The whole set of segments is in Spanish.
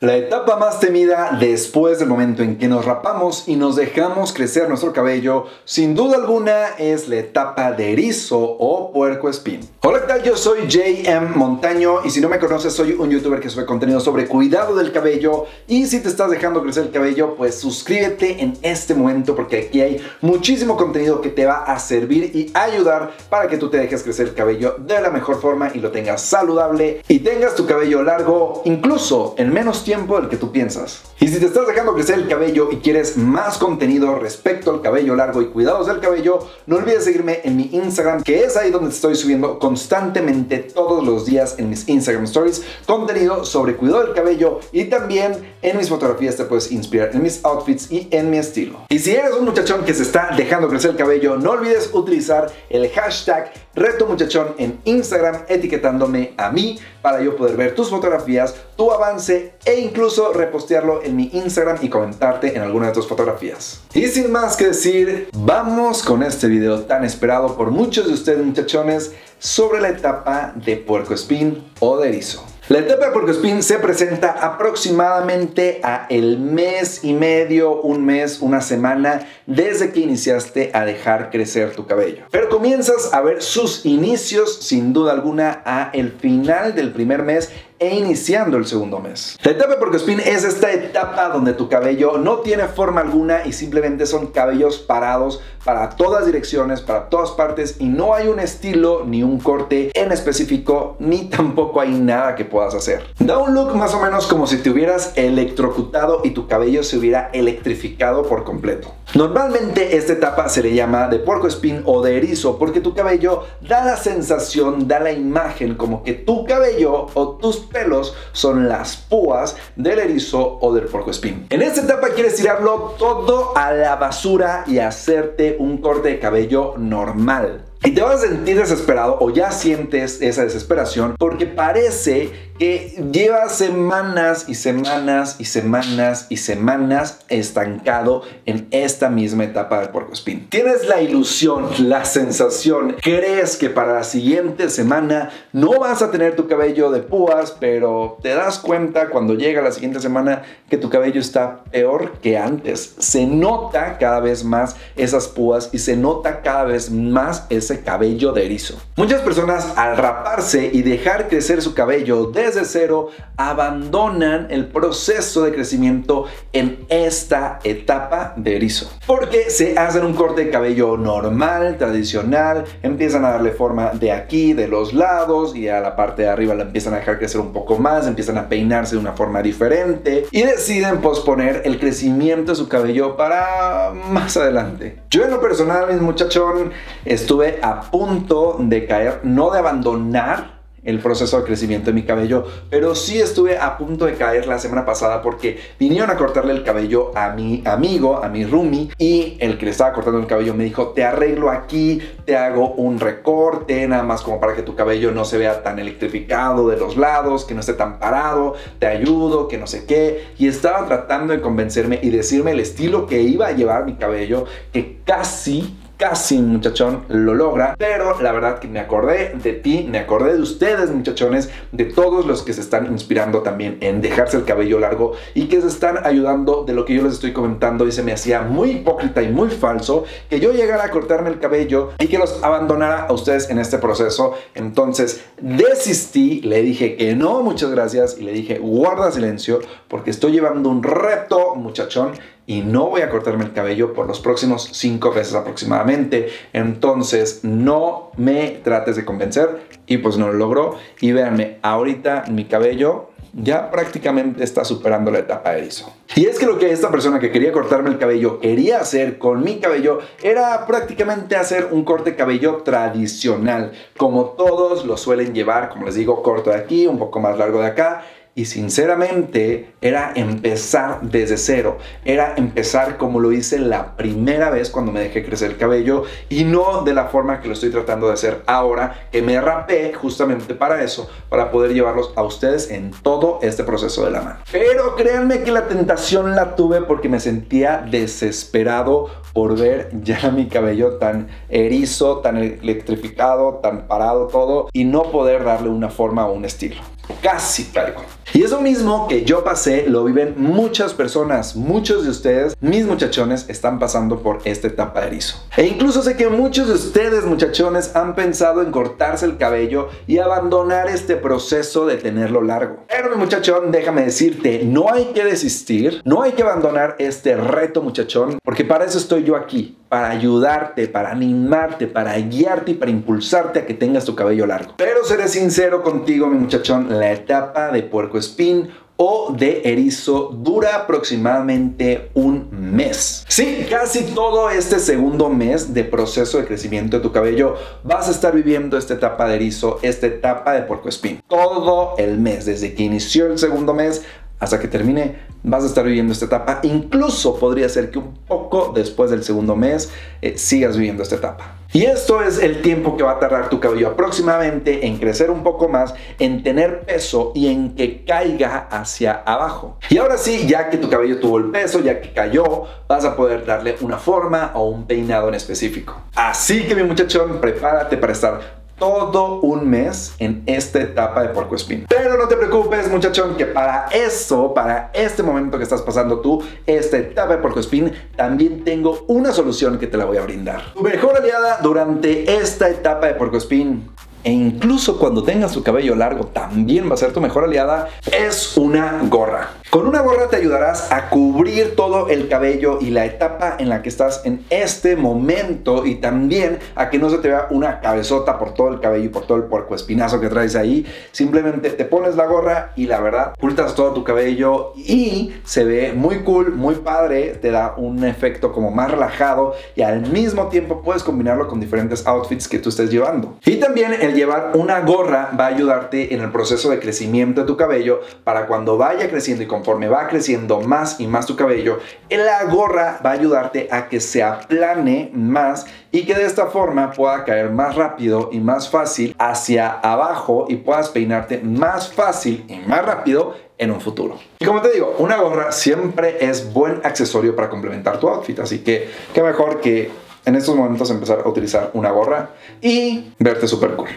La etapa más temida después del momento en que nos rapamos y nos dejamos crecer nuestro cabello, sin duda alguna, es la etapa de erizo o puerco espín. Hola, ¿qué tal? Yo soy JM Montaño y si no me conoces, soy un youtuber que sube contenido sobre cuidado del cabello. Y si te estás dejando crecer el cabello, pues suscríbete en este momento porque aquí hay muchísimo contenido que te va a servir y ayudar para que tú te dejes crecer el cabello de la mejor forma y lo tengas saludable y tengas tu cabello largo, incluso en menos tiempo del que tú piensas. Y si te estás dejando crecer el cabello y quieres más contenido respecto al cabello largo y cuidados del cabello, no olvides seguirme en mi Instagram, que es ahí donde estoy subiendo constantemente todos los días en mis Instagram Stories contenido sobre cuidado del cabello y también en mis fotografías te puedes inspirar en mis outfits y en mi estilo. Y si eres un muchachón que se está dejando crecer el cabello, no olvides utilizar el hashtag reto muchachón en Instagram etiquetándome a mí para yo poder ver tus fotografías, tu avance e incluso repostearlo en mi Instagram y comentarte en alguna de tus fotografías. Y sin más que decir, vamos con este video tan esperado por muchos de ustedes muchachones sobre la etapa de puerco espín o de erizo. La etapa de puerco espín se presenta aproximadamente a el mes y medio, un mes, una semana desde que iniciaste a dejar crecer tu cabello. Pero comienzas a ver sus inicios sin duda alguna a el final del primer mes e iniciando el segundo mes. La etapa porco spin es esta etapa donde tu cabello no tiene forma alguna y simplemente son cabellos parados para todas direcciones, para todas partes y no hay un estilo ni un corte en específico ni tampoco hay nada que puedas hacer. Da un look más o menos como si te hubieras electrocutado y tu cabello se hubiera electrificado por completo. Normalmente esta etapa se le llama de porco spin o de erizo porque tu cabello da la sensación, da la imagen como que tu cabello o tus pelos son las púas del erizo o del porco espín. En esta etapa quieres tirarlo todo a la basura y hacerte un corte de cabello normal. Y te vas a sentir desesperado o ya sientes esa desesperación porque parece que lleva semanas y semanas y semanas y semanas estancado en esta misma etapa del porco spin. Tienes la ilusión, la sensación, crees que para la siguiente semana no vas a tener tu cabello de púas, pero te das cuenta cuando llega la siguiente semana que tu cabello está peor que antes. Se nota cada vez más esas púas y se nota cada vez más ese cabello de erizo. Muchas personas al raparse y dejar crecer su cabello de desde cero abandonan el proceso de crecimiento en esta etapa de erizo. Porque se hacen un corte de cabello normal, tradicional, empiezan a darle forma de aquí, de los lados y a la parte de arriba la empiezan a dejar crecer un poco más, empiezan a peinarse de una forma diferente y deciden posponer el crecimiento de su cabello para más adelante. Yo en lo personal, mi muchachón, estuve a punto de caer, no de abandonar el proceso de crecimiento de mi cabello, pero sí estuve a punto de caer la semana pasada porque vinieron a cortarle el cabello a mi amigo, a mi roomie, y el que le estaba cortando el cabello me dijo, te arreglo aquí, te hago un recorte, nada más como para que tu cabello no se vea tan electrificado de los lados, que no esté tan parado, te ayudo, que no sé qué, y estaba tratando de convencerme y decirme el estilo que iba a llevar mi cabello, que casi casi muchachón lo logra, pero la verdad que me acordé de ti, me acordé de ustedes muchachones, de todos los que se están inspirando también en dejarse el cabello largo y que se están ayudando de lo que yo les estoy comentando y se me hacía muy hipócrita y muy falso que yo llegara a cortarme el cabello y que los abandonara a ustedes en este proceso. Entonces desistí, le dije que no, muchas gracias y le dije guarda silencio porque estoy llevando un reto muchachón y no voy a cortarme el cabello por los próximos cinco meses aproximadamente. Entonces no me trates de convencer y pues no lo logró. Y véanme, ahorita mi cabello ya prácticamente está superando la etapa de erizo. Y es que lo que esta persona que quería cortarme el cabello quería hacer con mi cabello era prácticamente hacer un corte de cabello tradicional, como todos lo suelen llevar, como les digo, corto de aquí, un poco más largo de acá y sinceramente era empezar desde cero, era empezar como lo hice la primera vez cuando me dejé crecer el cabello y no de la forma que lo estoy tratando de hacer ahora, que me rapé justamente para eso, para poder llevarlos a ustedes en todo este proceso de la mano. Pero créanme que la tentación la tuve porque me sentía desesperado por ver ya mi cabello tan erizo, tan electrificado, tan parado todo y no poder darle una forma o un estilo. Casi caigo. Y eso mismo que yo pasé lo viven muchas personas, muchos de ustedes, mis muchachones, están pasando por esta etapa de erizo. E incluso sé que muchos de ustedes, muchachones, han pensado en cortarse el cabello y abandonar este proceso de tenerlo largo. Pero mi muchachón, déjame decirte, no hay que desistir, no hay que abandonar este reto, muchachón, porque para eso estoy yo aquí, para ayudarte, para animarte, para guiarte y para impulsarte a que tengas tu cabello largo. Pero seré sincero contigo, mi muchachón, la etapa de puerco espín o de erizo dura aproximadamente un mes. Sí, casi todo este segundo mes de proceso de crecimiento de tu cabello vas a estar viviendo esta etapa de erizo, esta etapa de espín. Todo el mes, desde que inició el segundo mes hasta que termine, vas a estar viviendo esta etapa. Incluso podría ser que un poco después del segundo mes eh, sigas viviendo esta etapa. Y esto es el tiempo que va a tardar tu cabello aproximadamente en crecer un poco más, en tener peso y en que caiga hacia abajo. Y ahora sí, ya que tu cabello tuvo el peso, ya que cayó, vas a poder darle una forma o un peinado en específico. Así que mi muchachón, prepárate para estar todo un mes en esta etapa de porco espín. Pero no te preocupes, muchachón, que para eso, para este momento que estás pasando tú, esta etapa de porco espín, también tengo una solución que te la voy a brindar. Tu mejor aliada durante esta etapa de porco espín e incluso cuando tengas tu cabello largo también va a ser tu mejor aliada, es una gorra. Con una gorra te ayudarás a cubrir todo el cabello y la etapa en la que estás en este momento y también a que no se te vea una cabezota por todo el cabello y por todo el puerco espinazo que traes ahí. Simplemente te pones la gorra y la verdad, ocultas todo tu cabello y se ve muy cool, muy padre, te da un efecto como más relajado y al mismo tiempo puedes combinarlo con diferentes outfits que tú estés llevando. Y también el llevar una gorra va a ayudarte en el proceso de crecimiento de tu cabello para cuando vaya creciendo y conforme va creciendo más y más tu cabello, la gorra va a ayudarte a que se aplane más y que de esta forma pueda caer más rápido y más fácil hacia abajo y puedas peinarte más fácil y más rápido en un futuro. Y como te digo, una gorra siempre es buen accesorio para complementar tu outfit, así que qué mejor que en estos momentos empezar a utilizar una gorra y verte super cool.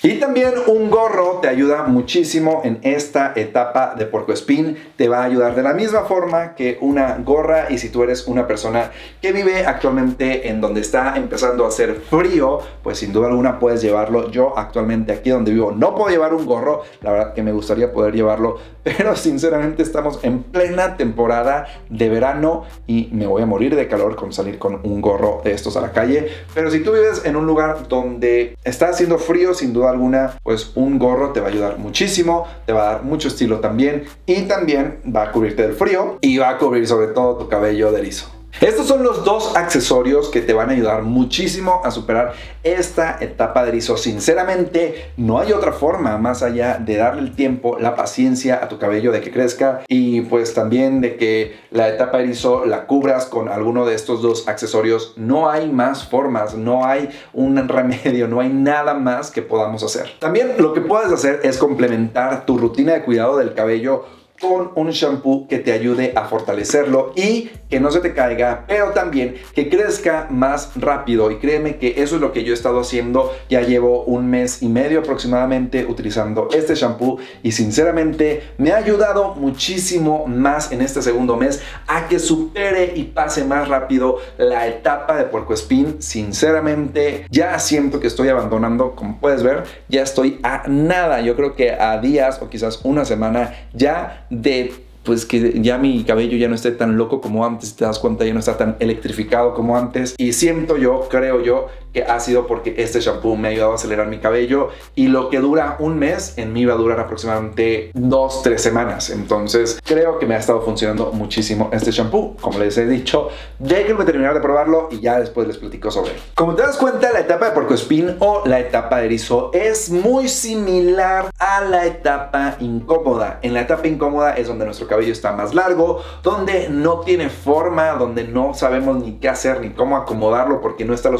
Y también un gorro te ayuda muchísimo en esta etapa de porco spin. Te va a ayudar de la misma forma que una gorra. Y si tú eres una persona que vive actualmente en donde está empezando a hacer frío, pues sin duda alguna puedes llevarlo. Yo actualmente aquí donde vivo no puedo llevar un gorro. La verdad que me gustaría poder llevarlo. Pero sinceramente estamos en plena temporada de verano y me voy a morir de calor con salir con un gorro de estos a la calle. Pero si tú vives en un lugar donde está haciendo frío, sin duda alguna, pues un gorro te va a ayudar muchísimo, te va a dar mucho estilo también y también va a cubrirte del frío y va a cubrir sobre todo tu cabello de erizo. Estos son los dos accesorios que te van a ayudar muchísimo a superar esta etapa de erizo. Sinceramente, no hay otra forma más allá de darle el tiempo, la paciencia a tu cabello de que crezca y pues también de que la etapa de erizo la cubras con alguno de estos dos accesorios. No hay más formas, no hay un remedio, no hay nada más que podamos hacer. También lo que puedes hacer es complementar tu rutina de cuidado del cabello con un shampoo que te ayude a fortalecerlo y que no se te caiga, pero también que crezca más rápido. Y créeme que eso es lo que yo he estado haciendo. Ya llevo un mes y medio aproximadamente utilizando este shampoo y sinceramente me ha ayudado muchísimo más en este segundo mes a que supere y pase más rápido la etapa de puerco espín. Sinceramente ya siento que estoy abandonando, como puedes ver, ya estoy a nada. Yo creo que a días o quizás una semana ya de pues que ya mi cabello ya no esté tan loco como antes, te das cuenta, ya no está tan electrificado como antes. Y siento yo, creo yo, que ha sido porque este shampoo me ha ayudado a acelerar mi cabello y lo que dura un mes en mí va a durar aproximadamente dos, tres semanas. Entonces creo que me ha estado funcionando muchísimo este shampoo. Como les he dicho, déjenme terminar de probarlo y ya después les platico sobre él. Como te das cuenta, la etapa de porco spin o la etapa de erizo es muy similar a la etapa incómoda. En la etapa incómoda es donde nuestro cabello está más largo, donde no tiene forma, donde no sabemos ni qué hacer ni cómo acomodarlo porque no está lo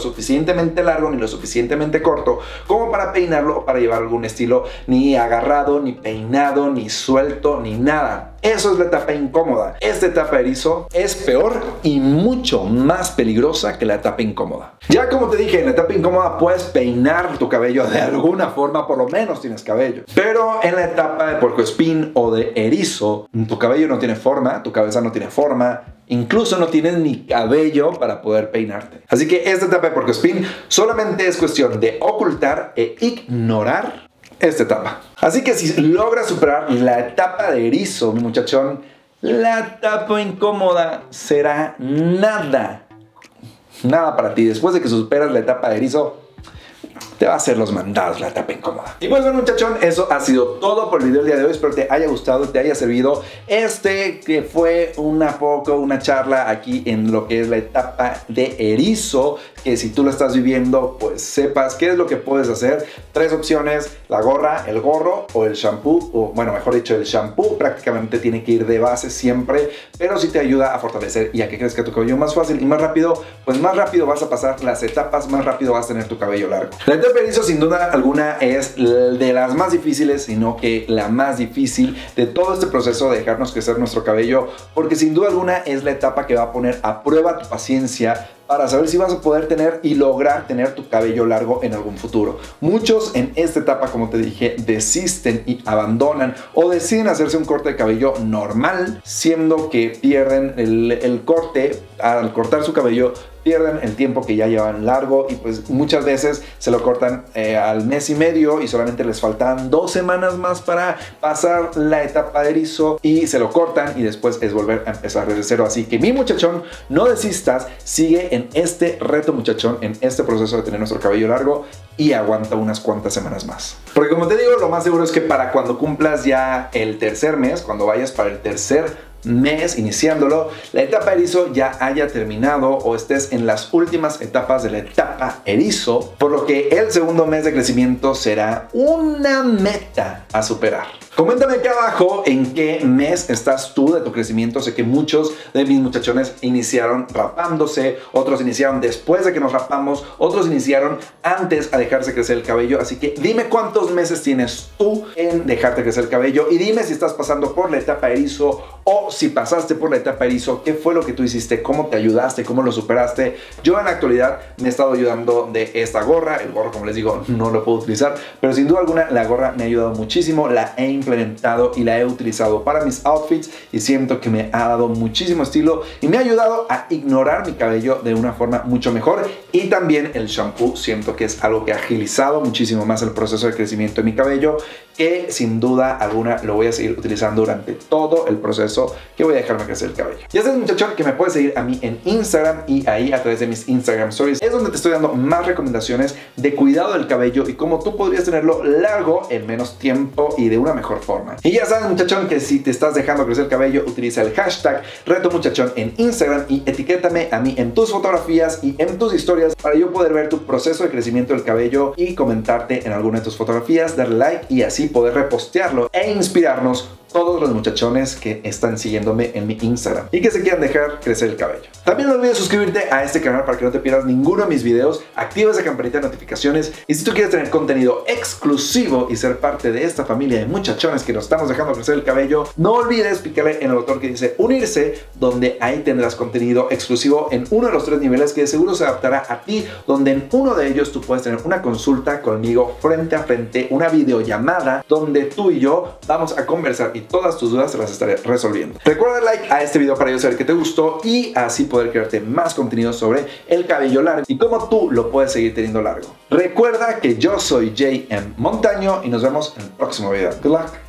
suficientemente largo ni lo suficientemente corto como para peinarlo o para llevar algún estilo ni agarrado, ni peinado, ni suelto, ni nada. Eso es la etapa incómoda. Esta etapa erizo es peor y mucho más peligrosa que la etapa incómoda. Ya como te dije, en la etapa incómoda puedes peinar tu cabello de alguna forma, por lo menos tienes cabello. Pero en la etapa de puercoespín o de erizo, tu cabello no tiene forma, tu cabeza no tiene forma, Incluso no tienes ni cabello para poder peinarte. Así que esta etapa de puercoespín solamente es cuestión de ocultar e ignorar esta etapa. Así que si logras superar la etapa de erizo, mi muchachón, la etapa incómoda será nada. Nada para ti. Después de que superas la etapa de erizo, te va a hacer los mandados, la etapa incómoda. Y pues bueno muchachón, eso ha sido todo por el video del día de hoy. Espero te haya gustado, te haya servido este que fue una poco, una charla aquí en lo que es la etapa de erizo, que si tú lo estás viviendo, pues sepas qué es lo que puedes hacer. Tres opciones, la gorra, el gorro o el shampoo, o bueno, mejor dicho, el shampoo prácticamente tiene que ir de base siempre, pero si te ayuda a fortalecer y a que crezca tu cabello más fácil y más rápido, pues más rápido vas a pasar las etapas, más rápido vas a tener tu cabello largo. De sin duda alguna es de las más difíciles, sino que la más difícil de todo este proceso de dejarnos crecer nuestro cabello, porque sin duda alguna es la etapa que va a poner a prueba tu paciencia, para saber si vas a poder tener y lograr tener tu cabello largo en algún futuro. Muchos en esta etapa, como te dije, desisten y abandonan o deciden hacerse un corte de cabello normal, siendo que pierden el corte al cortar su cabello pierden el tiempo que ya llevan largo y pues muchas veces se lo cortan eh, al mes y medio y solamente les faltan dos semanas más para pasar la etapa de erizo y se lo cortan y después es volver a empezar desde cero. Así que mi muchachón, no desistas, sigue en este reto muchachón, en este proceso de tener nuestro cabello largo y aguanta unas cuantas semanas más. Porque como te digo, lo más seguro es que para cuando cumplas ya el tercer mes, cuando vayas para el tercer mes iniciándolo, la etapa erizo ya haya terminado o estés en las últimas etapas de la etapa erizo, por lo que el segundo mes de crecimiento será una meta a superar. Coméntame aquí abajo en qué mes estás tú de tu crecimiento. Sé que muchos de mis muchachones iniciaron rapándose, otros iniciaron después de que nos rapamos, otros iniciaron antes a dejarse crecer el cabello. Así que dime cuántos meses tienes tú en dejarte crecer el cabello y dime si estás pasando por la etapa erizo o si pasaste por la etapa erizo, qué fue lo que tú hiciste, cómo te ayudaste, cómo lo superaste. Yo en la actualidad me he estado ayudando de esta gorra. El gorro, como les digo, no lo puedo utilizar, pero sin duda alguna la gorra me ha ayudado muchísimo. La he y la he utilizado para mis outfits y siento que me ha dado muchísimo estilo y me ha ayudado a ignorar mi cabello de una forma mucho mejor y también el shampoo siento que es algo que ha agilizado muchísimo más el proceso de crecimiento de mi cabello que sin duda alguna lo voy a seguir utilizando durante todo el proceso que voy a dejarme crecer el cabello. Ya sabes muchachón que me puedes seguir a mí en Instagram y ahí a través de mis Instagram Stories es donde te estoy dando más recomendaciones de cuidado del cabello y cómo tú podrías tenerlo largo en menos tiempo y de una mejor Y ya sabes muchachón que si te estás dejando crecer el cabello utiliza el hashtag reto muchachón en Instagram y etiquétame a mí en tus fotografías y en tus historias para yo poder ver tu proceso de crecimiento del cabello y comentarte en alguna de tus fotografías, darle like y así poder repostearlo e inspirarnos todos los muchachones que están siguiéndome en mi Instagram y que se quieran dejar crecer el cabello. También no olvides suscribirte a este canal para que no te pierdas ninguno de mis videos, activa esa campanita de notificaciones y si tú quieres tener contenido exclusivo y ser parte de esta familia de muchachones que nos estamos dejando crecer el cabello, no olvides picarle en el botón que dice unirse, donde ahí tendrás contenido exclusivo en uno de los tres niveles que seguro se adaptará a ti, donde en uno de ellos tú puedes tener una consulta conmigo frente a frente, una videollamada donde tú y yo vamos a conversar y todas tus dudas las estaré resolviendo. Recuerda like a este video para yo saber que te gustó y así poder crearte más contenido sobre el cabello largo y cómo tú lo puedes seguir teniendo largo. Recuerda que yo soy JM Montaño y nos vemos en el próximo video. Good luck.